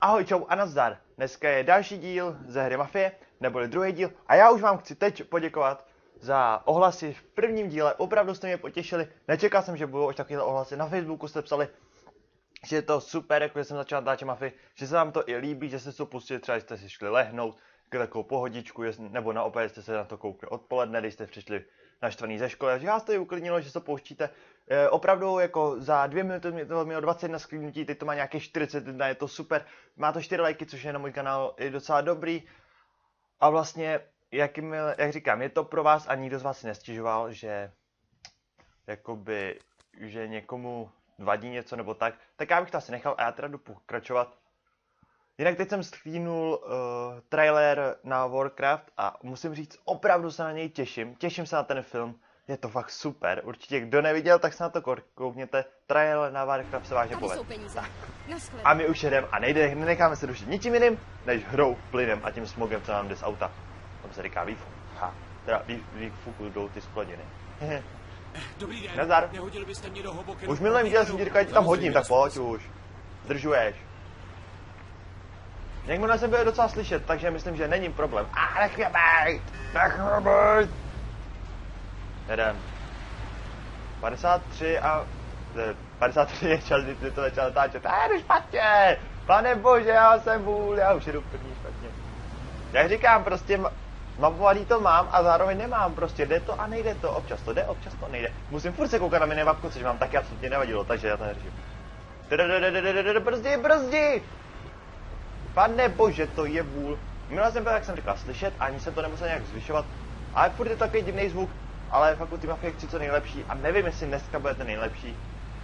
Ahoj, čau a nazdar. Dneska je další díl ze hry Mafie, neboli druhý díl. A já už vám chci teď poděkovat za ohlasy v prvním díle. Opravdu jste mě potěšili. Nečekal jsem, že budou už takovéhle ohlasy. Na Facebooku jste psali, že je to super, jako že jsem začal natáčet Mafii, že se vám to i líbí, že jste to pustili, třeba jste si šli lehnout, k takovou pohodičku, nebo naopak jste se na to koukli odpoledne, když jste přišli naštvaný ze školy, že vás to je uklidnilo, že se pouštíte. E, opravdu jako za dvě minuty to mělo 20 na sklidnutí, teď to má nějakých 41, je to super. Má to 4 lajky, což je na můj kanál je docela dobrý. A vlastně, jak, jak říkám, je to pro vás a nikdo z vás si nestěžoval, že jakoby, že někomu vadí něco nebo tak, tak já bych to asi nechal a já teda jdu pokračovat. Jinak teď jsem schlínul uh, trailer na Warcraft a musím říct, opravdu se na něj těším. Těším se na ten film, je to fakt super. Určitě, kdo neviděl, tak se na to koukněte. Trailer na Warcraft se vážně povede. A my už jedeme a nejde, nenecháme se dušit ničím jiným, než hrou, plynem a tím smogem, co nám jde z auta. Tam se říká výfuk. Ha, teda vý, výfuku jdou ty skladiny. Dobrý den, Nazdar. nehodili byste mě do hoboky. Už minulý viděl jsem ti říkal, že ti tam hodím, tak pojď už. Zdržuješ. Někdo jsem byl docela slyšet, takže myslím, že není problém. A nech mě být! Nech mě být! Jedem. 53 a... eh, 53 je čas, kdy to začal natáčet. A jdu špatně! Pane bože, já jsem vůl, já už jedu první špatně. Jak říkám, prostě mapovaný to mám a zároveň nemám, prostě jde to a nejde to, občas to jde, občas to nejde. Musím furt se koukat na minimapku, což vám taky absolutně nevadilo, takže já to neřeším. Brzdi, brzdi! Pane bože, to je vůl. Minule jsem byl, jak jsem říkal, slyšet, ani jsem to nemusel nějak zvyšovat, ale furt je to takový divný zvuk, ale fakt u ty mafie chci co nejlepší a nevím, jestli dneska bude ten nejlepší.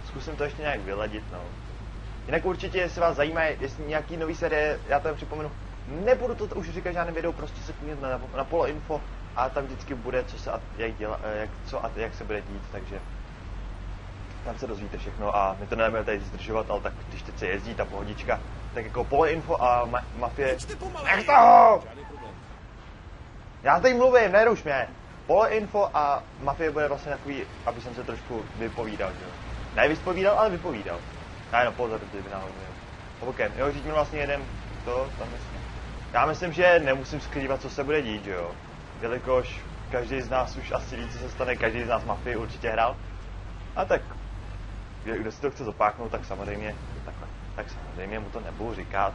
Zkusím to ještě nějak vyladit, no. Jinak určitě, jestli vás zajímá, jestli nějaký nový série, já to jen připomenu, nebudu to už říkat žádným videu, prostě se podívat na, na polo info a tam vždycky bude, co se a jak děla, eh, jak, co a jak se bude dít, takže tam se dozvíte všechno a my to nebudeme tady zdržovat, ale tak když teď se jezdí ta pohodička, tak jako pole info a ma- mafie... Nech toho! Já teď mluvím, neruš mě. Pole info a mafie bude vlastně takový, aby jsem se trošku vypovídal, že jo. Ne vyspovídal, ale vypovídal. Já jenom pozor, kdyby náhodou měl. Obokem, jo, říct mi vlastně jeden, to tam myslím. Já myslím, že nemusím skrývat, co se bude dít, že jo. Jelikož každý z nás už asi ví, co se stane, každý z nás mafii určitě hrál. A tak, kdo si to chce zopáknout, tak samozřejmě, tak samozřejmě mu to nebudu říkat.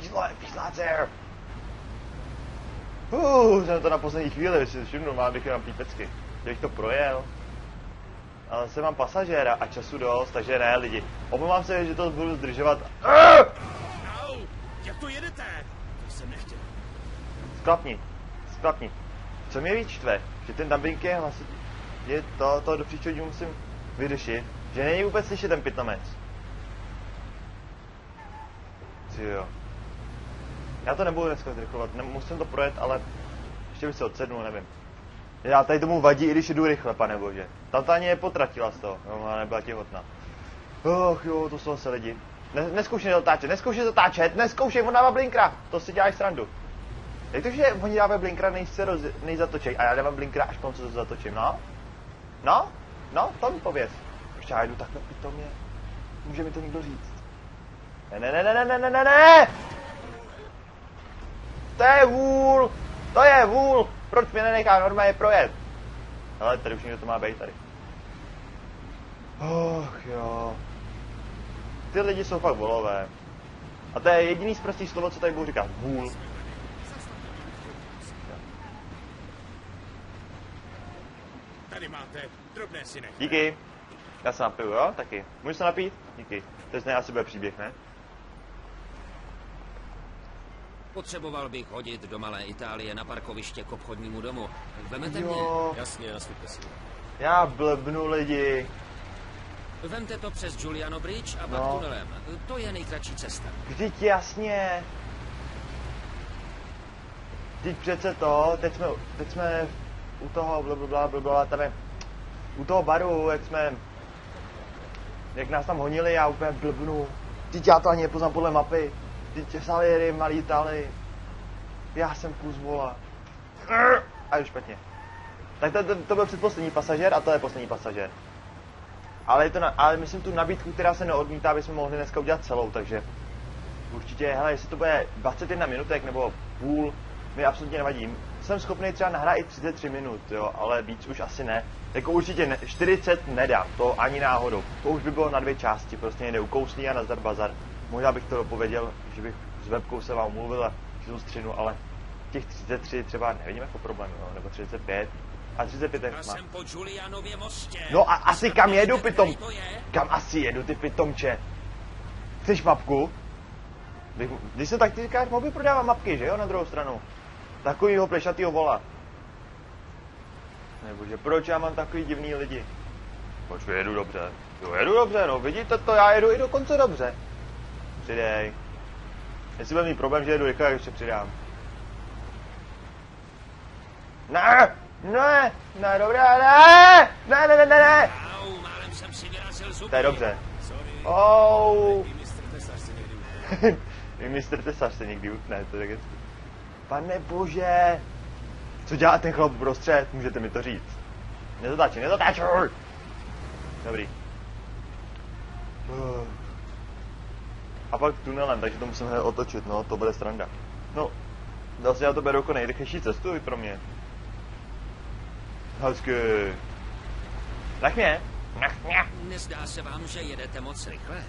Výzle, výzláce! Uh, jsem to na poslední chvíli, si všimnu, mám bych jenom pípecky. Že bych to projel. Ale jsem mám pasažéra a času dost, takže ne lidi. Omlouvám se, že to budu zdržovat. Au, jak to jedete? To jsem nechtěl. Sklapni, sklapni. Co mě víc štve, že ten dubbing je hlasit, je to, to do příštího dílu musím vyřešit, že není vůbec slyšet ten pitomec. Ty jo. Já to nebudu dneska zrychlovat, ne, musím to projet, ale ještě bych se odsednul, nevím. Já tady tomu vadí, i když jdu rychle, pane bože. Tam to ani nepotratila z toho, no, ona nebyla těhotná. Och jo, to jsou se lidi. Ne, neskoušej zatáčet, neskoušej zatáčet, neskoušej, on dává blinkra, to si děláš srandu. Jak to, že oni dávají blinkra, než se roz, než zatočej, a já dávám blinkra, až potom se to zatočím, no? No? No, to mi pověz. Ještě já jdu takhle pitomě. Může mi to někdo říct? Ne, ne, ne, ne, ne, ne, ne, ne! To je vůl! To je vůl! Proč mi nenechá normálně projet? Ale tady už někdo to má být tady. Och jo. Ty lidi jsou fakt volové. A to je jediný z prostých slovo, co tady budu říkat. Vůl. Tady máte drobné si Díky. Já se napiju, jo? Taky. Můžu se napít? Díky. To je asi bude příběh, ne? Potřeboval bych hodit do Malé Itálie na parkoviště k obchodnímu domu. Vemete mě? Jo. Jasně, nasvíte si. Já blbnu lidi. Vemte to přes Giuliano Bridge a pak No. tunelem. To je nejkratší cesta. Vždyť jasně. Vždyť přece to, teď jsme, teď jsme u toho blablabla, blablabla, tady, u toho baru, jak jsme, jak nás tam honili, já úplně blbnu. Vždyť já to ani nepoznám podle mapy. Vždyť Salieri, malý Itálii. Já jsem kus vola. A je špatně. Tak to, to, to byl předposlední pasažér a to je poslední pasažér. Ale, je to na, ale myslím tu nabídku, která se neodmítá, bychom mohli dneska udělat celou, takže určitě, hele, jestli to bude 21 minutek nebo půl, mi absolutně nevadí. Jsem schopný třeba nahrát i 33 minut, jo, ale víc už asi ne. Jako určitě ne, 40 nedá, to ani náhodou. To už by bylo na dvě části, prostě někde ukouslí a nazdar bazar. Možná bych to dopověděl, že bych s webkou se vám mluvil a že střinu, ale těch 33 třeba nevidím jako problém, jo, nebo 35. A 35 Já má. jsem po Julianově mostě. No a asi kam jedu, pitom? je? Kam asi jedu, ty pitomče? Chceš mapku? Když, se tak ty říkáš, mohl prodává mapky, že jo, na druhou stranu. Takovýho plešatýho vola. Nebo že proč já mám takový divný lidi? Proč jedu dobře? Jo, jedu dobře, no, vidíte to, já jedu i dokonce dobře. Přidej. Jestli bude mít problém, že jedu rychle, tak ještě přidám. Ne! Ne! Ne, dobré, ne! Ne, ne, ne, ne, ne! To je dobře. Oh. I mistr Tesař se někdy utne. To je hezky. Pane bože! Co dělá ten chlap uprostřed? Můžete mi to říct. Nezatáčej, nezatáčej! Dobrý. Uh. A pak tunelem, takže to musím hned otočit, no, to bude sranda. No, vlastně já to beru jako nejrychlejší cestu i pro mě. Hezky. Nech mě. Nech mě. Nezdá se vám, že jedete moc rychle?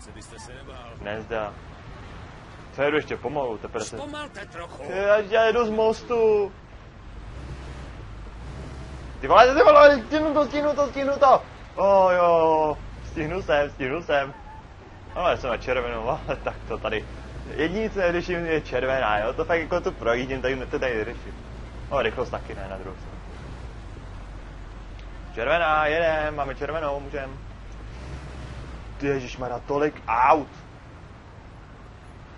Co byste se nebál? Nezdá. Co jedu ještě pomalu, teprve se... Zpomalte trochu. Já, já jedu z mostu. Ty vole, ty vole, stihnu to, stihnu to, stihnu to. Oh jo, stihnu sem, stihnu sem. Ale jsem na červenou, ale tak to tady. Jediný, co neřeším, je červená, jo, to fakt jako tu projíždím, tak to tady neřeším. No, rychlost taky ne, na druhou stranu. Červená, jedem, máme červenou, můžem. Ty ježišmarja, tolik aut.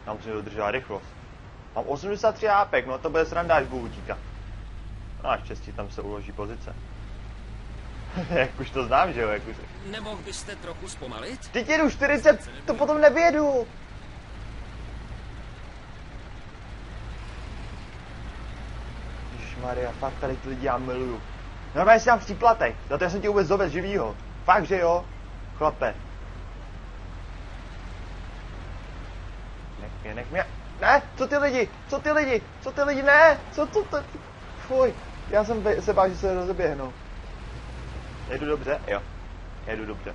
Já musím dodržovat rychlost. Mám 83 ápek, no to bude sranda, až budu utíkat. No naštěstí tam se uloží pozice. jak už to znám, že jo, jak už... Nemohl byste trochu zpomalit? Teď jedu 40, to potom nevědu. Maria, fakt tady ty lidi já miluju. Normálně si dám příplatek, za to já jsem tě vůbec dovez živýho. Fakt, že jo? Chlape. Nech mě, nech mě. Ne, co ty lidi, co ty lidi, co ty lidi, ne, co to, to, fuj. Já jsem se bál, že se rozeběhnu. Jedu dobře? Jo. Jedu dobře.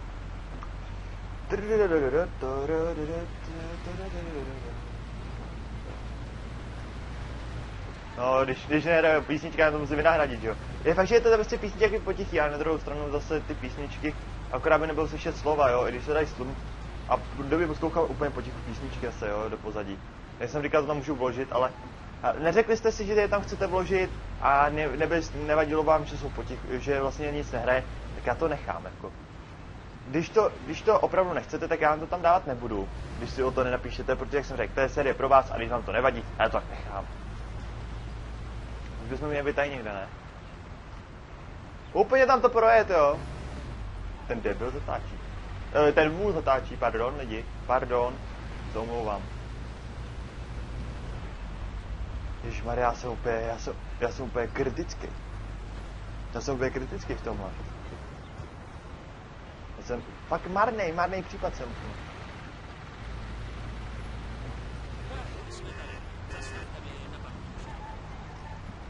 No, když, když nejde písnička, to musím vynahradit, jo. Je fakt, že je to prostě písničky potichý, ale na druhou stranu zase ty písničky, akorát by nebylo slyšet slova, jo, i když se dají slum. A kdo by poslouchal úplně potichu písničky se, jo, do pozadí. Já jsem říkal, že to tam můžu vložit, ale neřekli jste si, že je tam chcete vložit a ne, neby, nevadilo vám, že jsou potichu, že vlastně nic nehraje, tak já to nechám, jako. Když to, když to opravdu nechcete, tak já vám to tam dávat nebudu, když si o to nenapíšete, protože jak jsem řekl, to je série pro vás a když vám to nevadí, já to tak nechám. Už bychom měli být tady někde, ne? Úplně tam to projet, jo. Ten debil zatáčí. Eh, Ten vůl zatáčí, pardon, lidi. Pardon. To omlouvám. Ježišmarja, já jsem úplně, já jsem, já jsem úplně kritický. Já jsem úplně kritický v tomhle. Jsem fakt marný, marný případ jsem.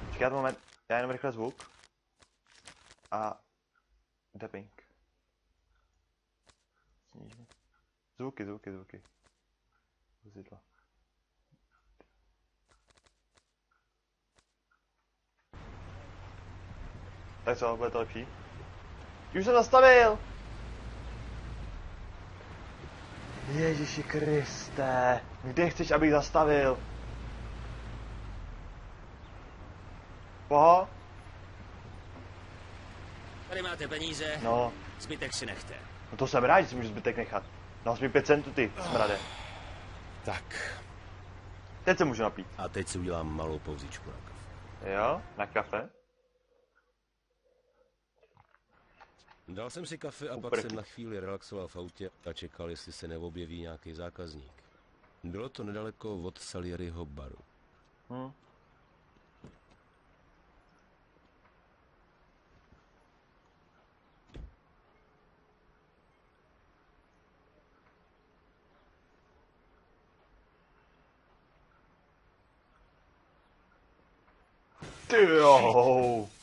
Počkat moment, já jenom rychle zvuk. A dubbing. Zvuky, zvuky, zvuky. Vozidla. Tak co, bude to lepší? Už jsem zastavil! Ježíši Kriste, kde chceš, abych zastavil? Poho? Tady máte peníze, No, zbytek si nechte. no to jsem rád, že si můžu zbytek nechat. Dal jsi mi 5 centů ty, smrade. Tak. Teď se můžu napít. A teď si udělám malou pauzičku na kafe. Jo, na kafe. Dal jsem si kafe a pak jsem na chvíli relaxoval v autě a čekal, jestli se neobjeví nějaký zákazník. Bylo to nedaleko od Salieriho baru. Hmm. Ty.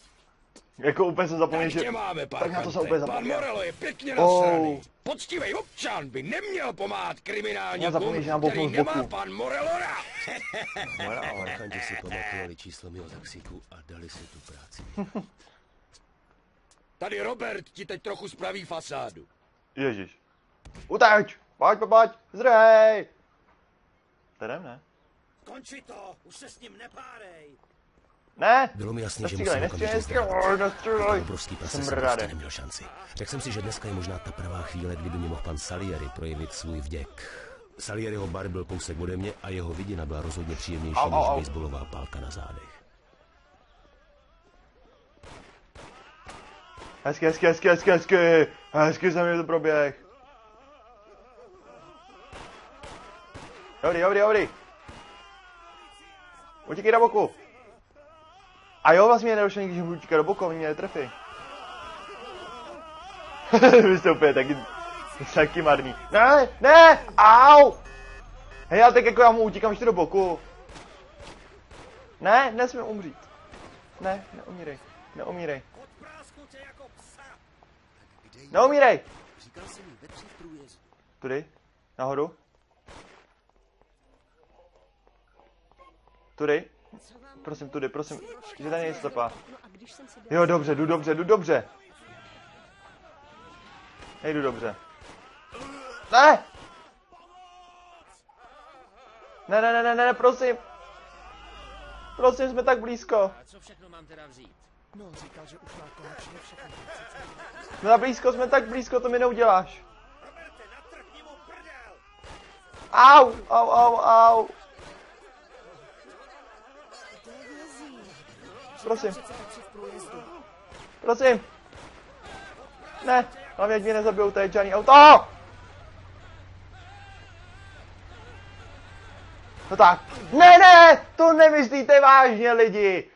Jako úplně jsem zapomněl, Tady že... máme, Tak na to jsem úplně Pan zapomněl. Morello je pěkně Oh. nasraný. Poctivý občan by neměl pomáhat Já kriminálníkům, zapomněl, že nám který nemá boku. pan Morello rád. Parchanti si pamatovali číslo mého taxíku a dali si tu práci. Tady Robert ti teď trochu spraví fasádu. Ježíš. Uteč! Pojď, pojď! Zrej! Tadem, ne? Konči to, už se s ním nepárej. Ne! Bylo mi jasný, že musím okamžitě nestřílej! Obrovský prase jsem prostě neměl šanci. Řekl jsem si, že dneska je možná ta pravá chvíle, kdyby mi mohl pan Salieri projevit svůj vděk. Salieriho bar byl kousek ode mě a jeho vidina byla rozhodně příjemnější Au, au, než baseballová pálka na zádech. Hezky, hezky, hezky, hezky, hezky! Hezky jsem mi to proběh. Dobrý, dobrý, dobrý. Utíkej do boku. A jo, vlastně nedošlo nikdy, že budu utíkat do boku, oni mě netrefí. Vy jste úplně taky, taky marný. Ne, ne, au! Hej, já tak jako já mu utíkám ještě do boku. Ne, nesmím umřít. Ne, neumírej, neumírej. Neumírej! Tudy? Nahoru? Tudy? Prosím, tudy, prosím, že tady není slepá. No a když jsem si Jo, dobře, jdu dobře, jdu dobře. Nejdu dobře. Ne! Ne, ne, ne, ne, ne, prosím. Prosím, jsme tak blízko. A co všechno mám teda vzít? No, říkal, že už má konečně všechny věci, co Jsme tak blízko, jsme tak blízko, to mi neuděláš. Au, au, au, au. Prosím, prosím. Ne, hlavně ať mě nezabijou, to je žádný auto. No tak. Ne, ne, to nemyslíte vážně, lidi.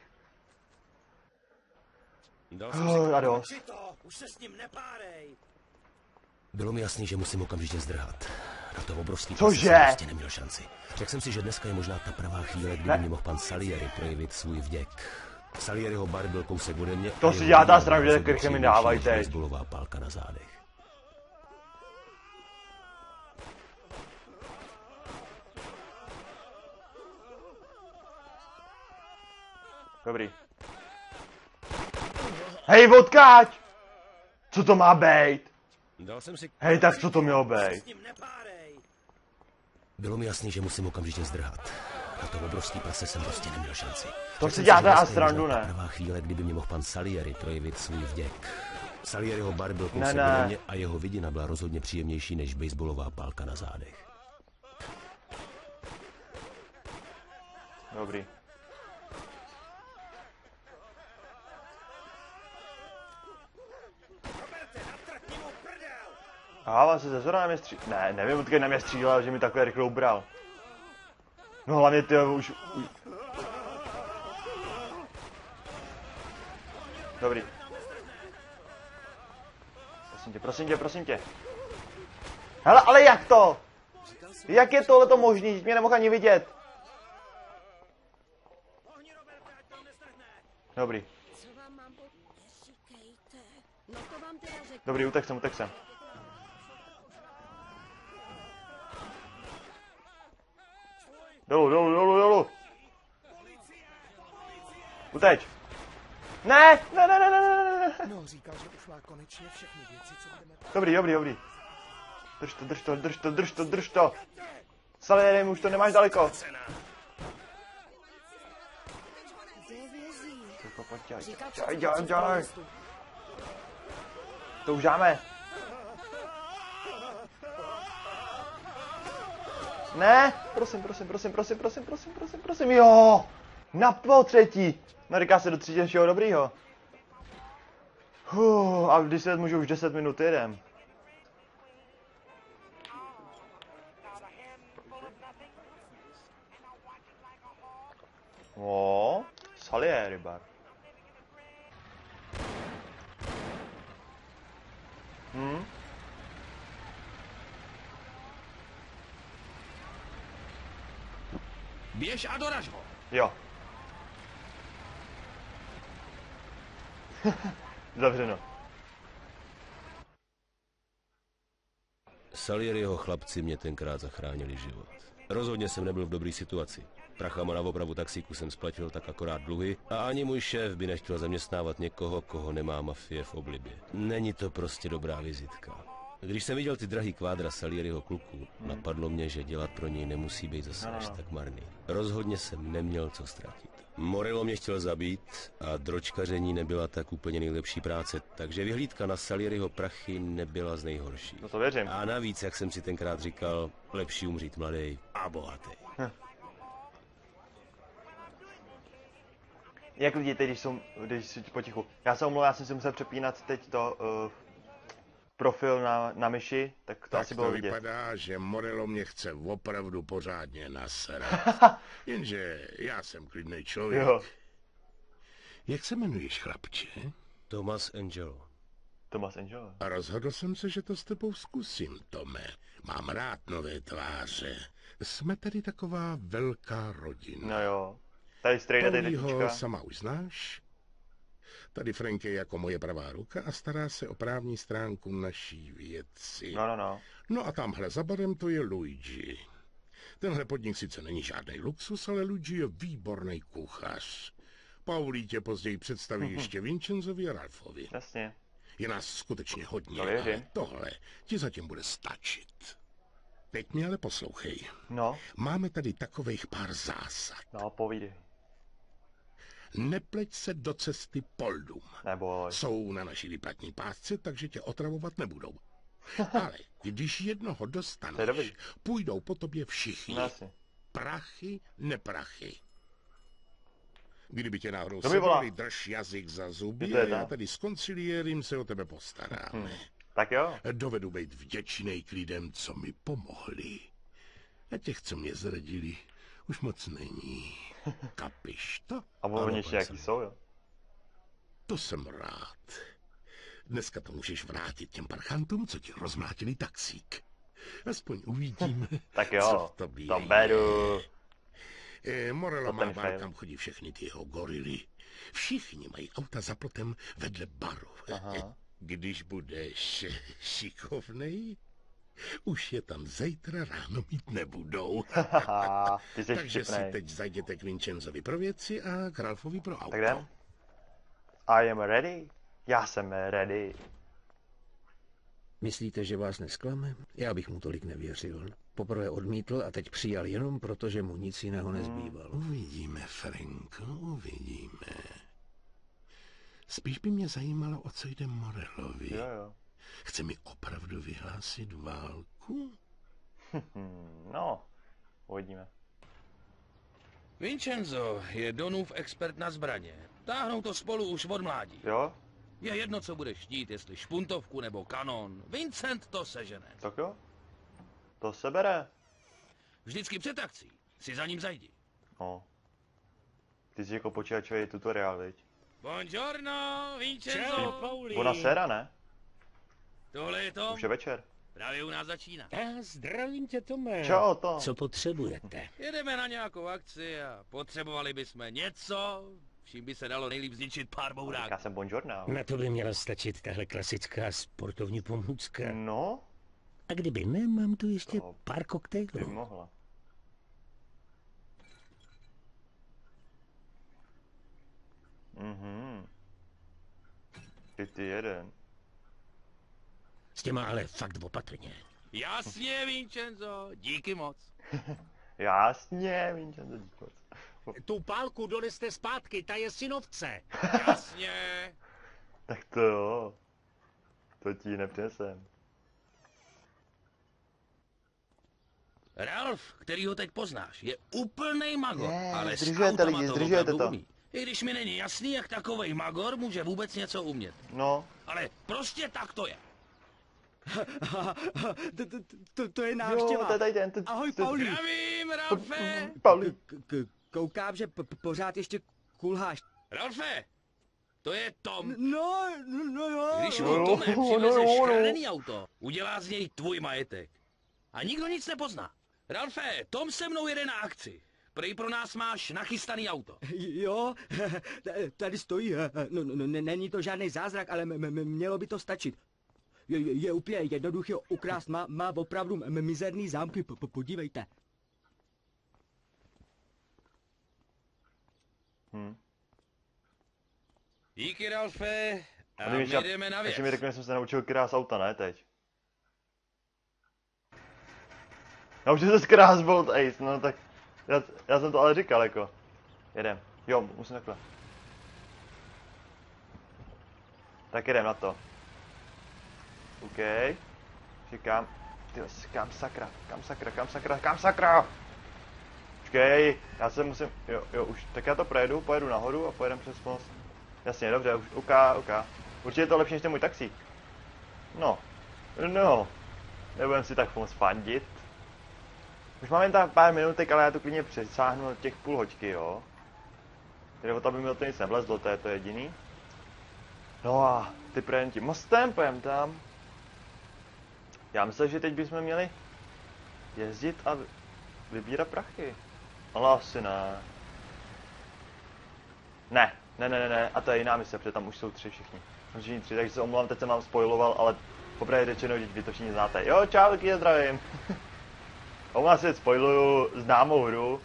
Dal jsem si... Oh, radost. Už se s ním nepárej. Bylo mi jasný, že musím okamžitě zdrhat. Na to obrovský Cože? jsem prostě neměl šanci. Řekl jsem si, že dneska je možná ta pravá chvíle, kdyby Ne. mi mohl pan Salieri projevit svůj vděk. Salieriho bar byl kousek ode mě. To si srandu, byla že krky mi dávají teď. pálka na zádech. Dobrý. Hej, odkáď! Co to má být? Dal jsem si... Hej, tak co to mělo být? Bylo mi jasný, že musím okamžitě zdrhat. Na to obrovský prase jsem prostě neměl šanci. To si děláte a srandu, ne? pravá chvíle, kdyby mi mohl pan Salieri projevit svůj vděk. Salieriho bar byl kousek ode mě a jeho vidina byla rozhodně příjemnější než baseballová pálka na zádech. Dobrý. A on se ze zora na mě střílel. Ne, nevím, odkud na mě střílel, že mi takhle rychle ubral. No hlavně ty už, už... Dobrý. Prosím tě, prosím tě, prosím tě. Hele, ale jak to? Jak je tohle to možný? Mě nemohl ani vidět. Dobrý. No dobrý, utek sem, utek sem. Dolů, dolů, dolů, dolů. Uteč. Ne, ne, ne, ne, ne, ne, ne, ne. No, říkal, že už má konečně všechny věci, co budeme... Dobrý, dobrý, dobrý. Drž to, drž to, drž to, drž to, drž to. Salieri, už to nemáš daleko. Říkal dělej, přece dělej, ve tři v dělej. průjezdu. To už dáme. Ne, prosím, prosím, prosím, prosím, prosím, prosím, prosím, prosím, jo. Na po třetí. No říká se do třetí všeho dobrýho. Huh, a když se že už 10 minut jedem. O, Salieri bar. Běž a doraž ho. Jo. Zavřeno. Salieriho chlapci mě tenkrát zachránili život. Rozhodně jsem nebyl v dobré situaci. Prachama na opravu taxíku jsem splatil tak akorát dluhy a ani můj šéf by nechtěl zaměstnávat někoho, koho nemá mafie v oblibě. Není to prostě dobrá vizitka. Když jsem viděl ty drahý kvádra Salieriho kluků, napadlo mě, že dělat pro něj nemusí být zase až tak marný. Rozhodně jsem neměl co ztratit. Morello mě chtěl zabít a dročkaření nebyla tak úplně nejlepší práce, takže vyhlídka na Salieriho prachy nebyla z nejhorší. No to věřím. A navíc, jak jsem si tenkrát říkal, lepší umřít mladý a bohatý. Jak vidíte, když jsou, když jsou potichu. Já se omlouvám, já jsem si musel přepínat teď to uh, profil na, na myši, tak to Tak asi to bylo vidět. vypadá, že Morello mě chce opravdu pořádně nasrat. Jenže já jsem klidný člověk. Jo, Jak se jmenuješ, chlapče? Thomas Angelo. Thomas Angel. A rozhodl jsem se, že to s tebou zkusím, Tome. Mám rád nové tváře. Jsme tady taková velká rodina. No jo. Tady strejda, tady sama už znáš. Tady Frank je jako moje pravá ruka a stará se o právní stránku naší věci. No, no, no. No a tamhle za barem to je Luigi. Tenhle podnik sice není žádný luxus, ale Luigi je výborný kuchař. Paulí tě později představí ještě Vincenzovi a Ralfovi. Jasně. Je nás skutečně hodně, To ale tohle ti zatím bude stačit. Teď mě ale poslouchej. No, Máme tady takových pár zásad. no, povídej. Nepleť se do cesty poldům. Nebo, Jsou na naší výplatní pásce, takže tě otravovat nebudou. Ale když jednoho je dostaneš, dobrý. půjdou po tobě všichni. no jasně. Prachy, neprachy. Kdyby tě náhodou sebrali, drž jazyk za zuby Je a já tady s konciliérem se o tebe postaráme. Tak jo. Dovedu být vděčný k lidem, co mi pomohli. A těch, co mě zradili, už moc není. Kapiš to? A oni ještě jaký jsou, jo. To jsem rád. Dneska to můžeš vrátit těm parchantům, co ti rozmlátili taxík. Aspoň uvidíme, Tak co jo, v tobě to beru. Morello To má bar, fail. kam chodí všechny ty jeho gorily. Všichni mají auta za plotem vedle baru. Aha. Když budeš šikovnej, už je tam zítra ráno mít nebudou. Ty jsi Takže si vtipnej. teď zajděte k Vincenzovi pro věci a k Ralfovi pro auto. Tak jdem. I am ready. Já jsem ready. Myslíte, že vás nesklame? Já bych mu tolik nevěřil. Poprvé odmítl a teď přijal jenom proto, že mu nic jiného nezbývalo. Uvidíme, Franko, uvidíme. Spíš by mě zajímalo, o co jde Morelovi. Jo, jo. Chce mi opravdu vyhlásit válku? No, uvidíme. Vincenzo je Donův expert na zbraně. Táhnou to spolu už od mládí. Jo? Je jedno, co budeš chtít, jestli špuntovku nebo kanon. Vincent to sežene. Tak jo. To se bere. Vždycky před akcí si za ním zajdi. No. Ty jsi jako počítačový tutoriál, viď? Buongiorno, Vincenzo. Ona séra, ne? Tohle je to. Už je večer. Právě u nás začíná. Já zdravím tě, Tome. Čau, to. Co potřebujete? Jedeme na nějakou akci a potřebovali bychom něco, čím by se dalo nejlíp zničit pár Já bouráků. jsem buongiorno. Na to by měla stačit tahle klasická sportovní pomůcka. No, A kdyby ne, mám tu ještě To pár by koktejlů. mohla. Mhm. Ty ty jeden. S těma ale fakt opatrně. Jasně, Vincenzo, díky moc. Jasně, Vincenzo, díky moc. Tu pálku doneste zpátky, ta je synovce. Jasně. Tak to jo. To ti nepřesem. Ralf, který ho teď poznáš, je úplnej magor, Je, ale s zdržujete lidi, zdržujete to. umí. I když mi není jasný, jak takovej magor může vůbec něco umět. No, Ale prostě tak to je. To, to, to, to je jo, návštěva. to je tady ten. To, Ahoj, Pauli. Zdravím, Ralfe! Pauli. Koukám, že pořád ještě kulháš. Ralfe! To je Tom. No, no, no jo. Když No mu jo, Tome no přiveze jo, no. škradený auto, udělá z něj tvůj majetek. A nikdo nic nepozná. Ralfe, Tom se mnou jede na akci. Prej pro nás máš nachystaný auto. Jo, tady stojí. eh, No, no, ne- není to žádný zázrak, ale mělo by to stačit. Je, je, je úplně jednoduchý ukrást, má, má opravdu mizerný zámky, po- po- podívejte. Hm. Díky, Ralfe. A A my jdeme na věc. Ještě mi řekne, že jsem se naučil krás auta, ne teď. Naučil se krás Bolt Ace, no tak já, já jsem to ale říkal jako. Jedem. Jo, musím takhle. Tak jedem na to. OK. Říkám. Ty kam sakra, kam sakra, kam sakra, kam sakra! Počkej, já se musím, jo, jo, už, tak já to projedu, pojedu nahoru a pojedem přes most. Jasně, dobře, už, OK, OK. Určitě je to lepší než ten můj taxík. No, no, nebudem si tak moc fandit. Už máme tam pár minutek, ale já to klidně přesáhnu těch půl hoďky, jo. Tedy o to by mi to nic nevlezlo, to je to jediný. No a ty projedeme tím mostem, pojem tam. Já myslím, že teď bychom měli jezdit a vy- vybírat prachy. Ale asi ne. Ne, ne, ne, ne, ne, a to je jiná mise, protože tam už jsou tři všichni. Všichni tři, takže se omlouvám, teď jsem vám spoiloval, ale popravdě řečeno, teď vy to všichni znáte. Jo, čau, taky je zdravím. Omlouvám se, spoiluju známou hru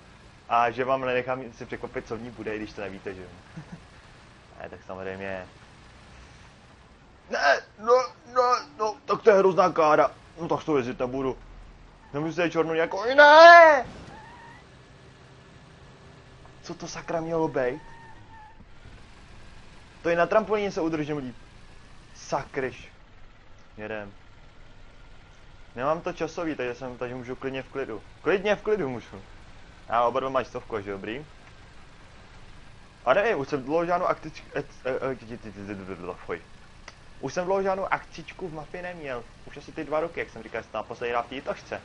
a že vám nenechám si překvapit, co v ní bude, když to nevíte, že jo. ne, tak samozřejmě. Ne, no, no, no, tak to je hrozná kára. No tak to jezdit nebudu. Nemůžu se čornou jako, ne! Co to sakra mělo být? To je na trampolíně se udržím líp. Sakryš. Jedem. Nemám to časový, takže jsem, takže můžu klidně v klidu. Klidně v klidu můžu. A oba dva mají stovku, že dobrý? A nevím, už jsem dlouho žádnou aktičku... Už jsem dlouho žádnou akcičku v mapě neměl. Už asi ty dva roky, jak jsem říkal, jsem naposledy hrál v té.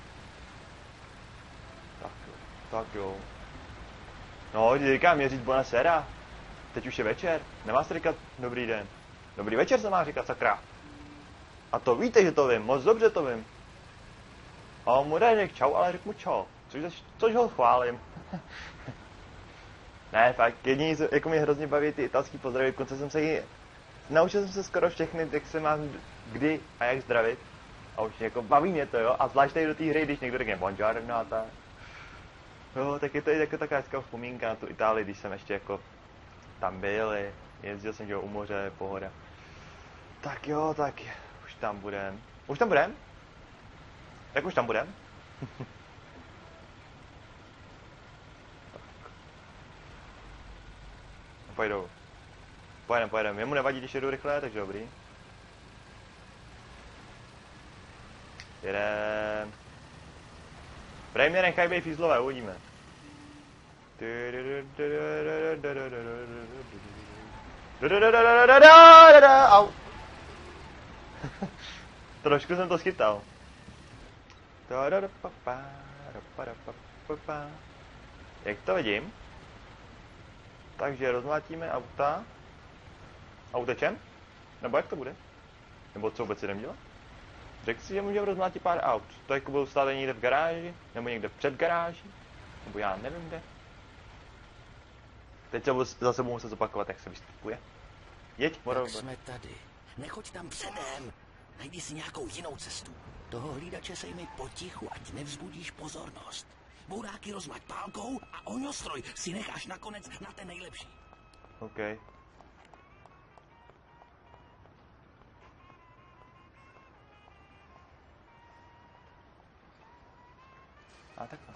Tak jo, tak jo. No, říkám, měřit Bonasera. Teď už je večer, nemá se říkat dobrý den. Dobrý večer se má říkat, sakra. A to víte, že to vím, moc dobře to vím. A on mu neřekl čau, ale řekl mu čau. Což, což ho chválím. ne, fakt, jediný, jako mě hrozně baví ty italský pozdravy, dokonce jsem se jí, naučil jsem se skoro všechny, jak se mám kdy a jak zdravit. A už jako baví mě to, jo, a zvlášť tady do té hry, když někdo řekne buongiorno a tak. Jo, tak je to i jako taková hezká vzpomínka na tu Itálii, když jsem ještě jako tam byl, jezdil jsem že jo, u moře, pohoda. Tak jo, tak už tam budem. Už tam budem? Jak už tam budem? tak. Pojedem, pojedem. Jemu nevadí, když jedu rychle, takže dobrý. Jedem. Prej mě nechaj být fízlové, uvidíme. Trošku jsem to schytal. Jak to vidím? Takže rozmlátíme auta. A utečem? Nebo jak to bude? Nebo co vůbec jdem dělat? Řekl si, že můžeme rozmlátit pár aut. To jako budou stát někde v garáži? Nebo někde před garáží? Nebo já nevím kde. Teď se budu zase budu muset zopakovat, jak se vystupuje. Jeď, Tak Moro. jsme tady. Nechoď tam předem. Najdi si nějakou jinou cestu. Toho hlídače sejmi potichu, ať nevzbudíš pozornost. Bouráky rozmať pálkou a ohňostroj si necháš nakonec na ten nejlepší. OK. A takhle.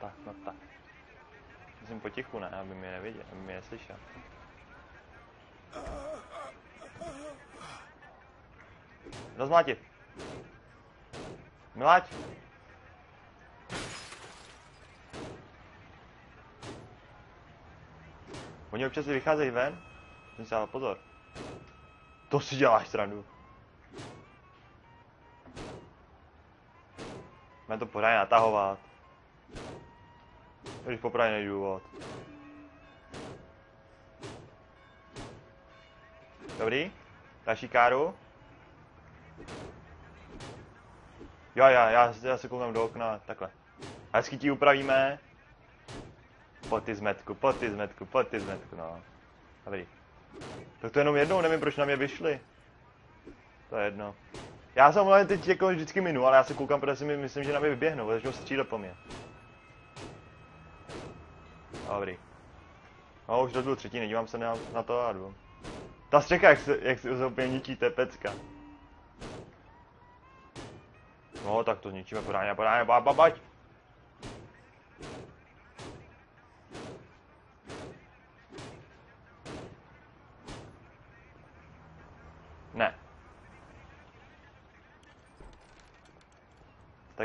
Tak, no tak. Musím potichu, ne, aby mě neviděl, aby mě neslyšel. Rozmlátit. Miláč. Oni občas vycházejí ven. Si dal pozor. To si děláš srandu. Mám to pořádně natahovat. Když nejdu důvod. Dobrý. Další káru. Jo, já, já, já se koukám do okna, takhle. Hezky ti upravíme. Po ty zmetku, po ty zmetku, po ty zmetku, no. Dobrý. Tak to jenom jednou, nevím, proč na mě vyšli. To je jedno. Já mluvím teď jako vždycky minu, ale já se koukám, protože si my myslím, že na mě vyběhnou, začnou střílet po mně. Dobrý. No, už dobil třetí, nedívám se na, na to a jdu. Ta střecha, jak se, jak se úplně ničí, to je pecka. No, tak to zničíme, podáně, podáně, ba, ba. Ne.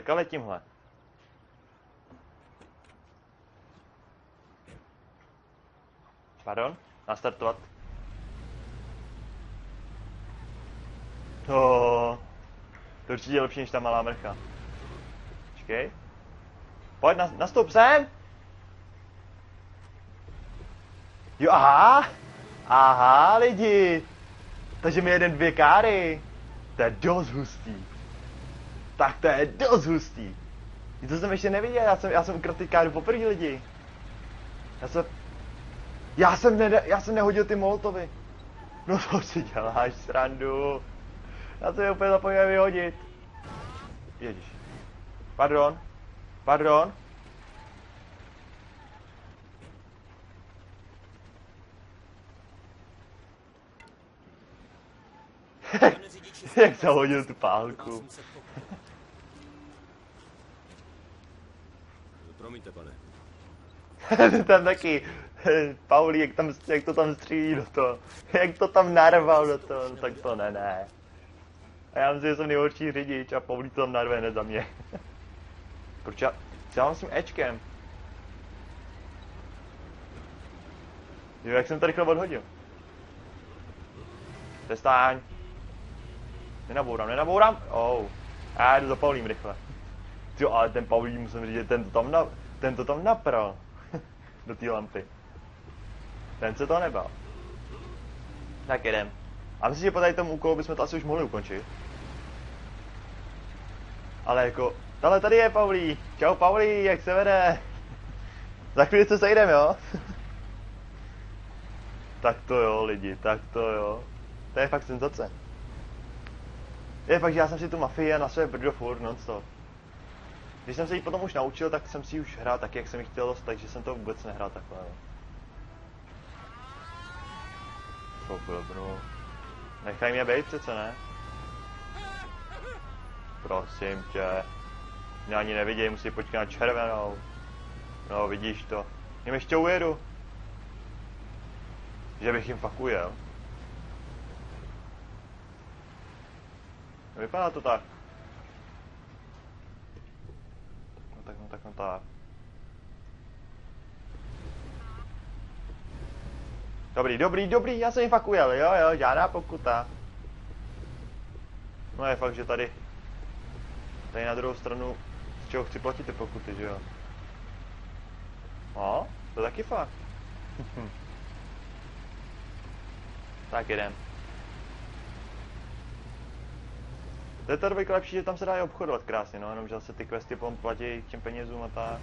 Tak ale tímhle. Pardon? Nastartovat. To... To určitě je lepší než ta malá mrcha. Počkej. Pojď, nas, nastup sem! Jo, aha! Aha, lidi! Takže mi jeden dvě káry. To je dost hustý. Tak to je dost hustý. To jsem ještě neviděl, já jsem, já jsem ukradl káry poprvé lidi. Já jsem... Já jsem, ne, já jsem nehodil ty molotovy. No to si děláš srandu. Já jsem je úplně zapomněl vyhodit. Ježíš. Pardon. Pardon. Jak zahodil tu pálku. Promiňte, pane. tam taky, Pauli, jak, tam, jak to tam střílí do toho, jak to tam narval do toho, no, tak to ne, ne. A já myslím, že jsem nejhorší řidič a Pauli to tam narve ne za mě. Proč já, já mám s tím Ečkem? Jo, jak jsem to rychle odhodil. Přestaň. Nenabourám, nenabourám. Oh. A já jdu za Paulím rychle. Jo, ale ten Paulí, musím říct, že ten to tam, na, ten to tam napral. Do té lampy. Ten se to nebál. Tak jedem. A myslím, že po tady tomu úkolu bychom to asi už mohli ukončit. Ale jako, ale tady je Paulí. Čau Paulí, jak se vede? Za chvíli se sejdem, jo? tak to jo, lidi, tak to jo. To je fakt senzace. Je fakt, že já jsem si tu mafii na své brdo furt non-stop. Když jsem se ji potom už naučil, tak jsem si ji už hrál tak, jak jsem ji chtěl, takže jsem to vůbec nehrál takhle. No. To blbnu. Nechaj mě být přece, ne? Prosím tě. Mě ani neviděj, musí počkat na červenou. No, vidíš to. Jim ještě ujedu. Že bych jim fakt ujel. Vypadá to tak. No tak, no tak, no tak. Dobrý, dobrý, dobrý, já jsem fakt ujel, jo, jo, žádná pokuta. No je fakt, že tady, tady na druhou stranu, z čeho chci platit ty pokuty, že jo. No, to taky fakt. tak jedem. To je to dvojka lepší, že tam se dá i obchodovat krásně, no, jenom že zase ty questy potom platí těm penězům a tak.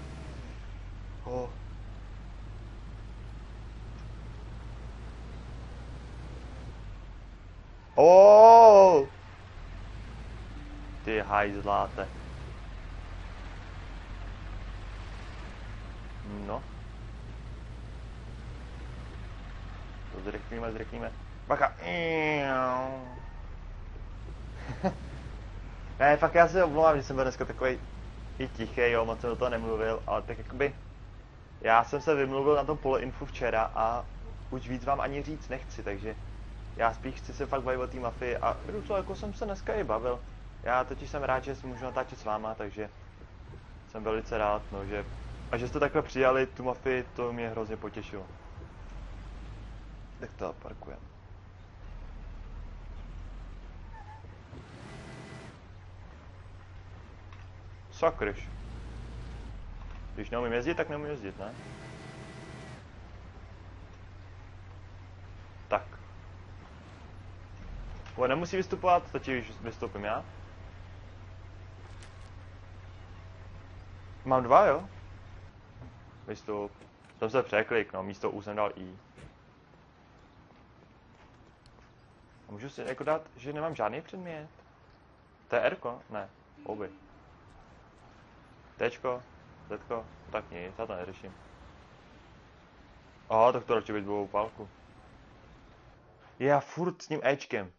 Oh. Oh! Ty hajzláte. No. To zrychlíme, zrychlíme. Bacha. ne, fakt já se omlouvám, že jsem byl dneska takový i tichý, jo, moc jsem do toho nemluvil, ale tak jakoby já jsem se vymluvil na tom poleinfu včera a už víc vám ani říct nechci, takže já spíš chci se fakt bavit o té mafii a to jako jsem se dneska i bavil. Já totiž jsem rád, že si můžu natáčet s váma, takže jsem velice rád, no, že a že jste takhle přijali tu mafii, to mě hrozně potěšilo. Tak to parkujeme. Sakryš. Když neumím jezdit, tak neumím jezdit, ne? Tak. On nemusí vystupovat, když vystoupím já. Mám dva, jo? Vystup. Jsem se překlik, no, místo U jsem dal I. A můžu si jako dát, že nemám žádný předmět? To je Rko? Ne, obě. Tčko, Zko, tak nic, já to neřeším. Aha, tak to radši být dvou pálku. Já furt s tím Ečkem.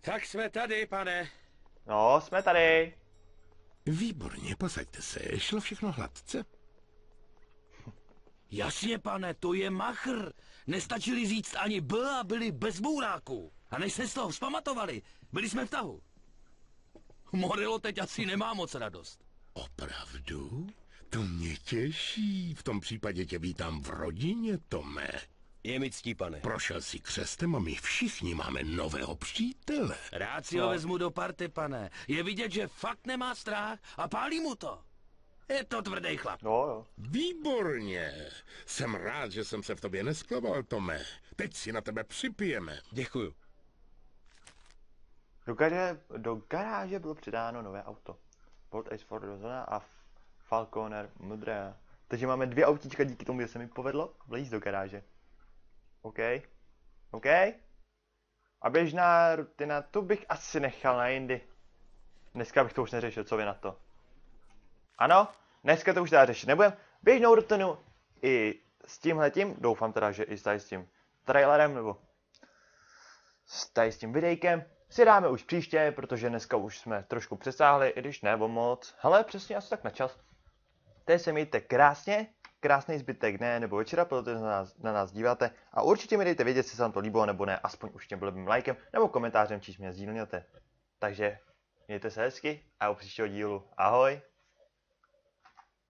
Tak jsme tady, pane. No, jsme tady. Výborně, posaďte se, šlo všechno hladce. Jasně, pane, to je machr. Nestačili říct ani B a byli bez bouráků. A než se z toho vzpamatovali, byli jsme v tahu. Morilo teď asi nemá moc radost. Opravdu? To mě těší. V tom případě tě vítám v rodině, Tome. Je mi ctí, pane. Prošel si křestem a my všichni máme nového přítele. Rád si ho vezmu do party, pane. Je vidět, že fakt nemá strach a pálí mu to. Je to tvrdý chlap. Jo, jo. Výborně. Jsem rád, že jsem se v tobě nesklaval, Tome. Teď si na tebe připijeme. Děkuju. Do, garáže, do garáže bylo přidáno nové auto. Bolt Ace Ford Rozona a Falconer modré. Takže máme dvě autíčka díky tomu, že se mi povedlo vlejít do garáže. OK. OK. A běžná rutina, tu bych asi nechal na jindy. Dneska bych to už neřešil, co vy na to? Ano, dneska to už teda řešit nebudem. Běžnou rutinu i s tímhletím, doufám teda, že i s tím trailerem, nebo s s tím videjkem, si dáme už příště, protože dneska už jsme trošku přesáhli, i když ne moc. Hele, přesně asi tak na čas. Teď se mějte krásně, krásný zbytek dne nebo večera, protože na nás, na nás díváte. A určitě mi dejte vědět, jestli se vám to líbilo nebo ne, aspoň už těm blbým lajkem nebo komentářem, číž mě sdílněte. Takže mějte se hezky a u příštího dílu. Ahoj!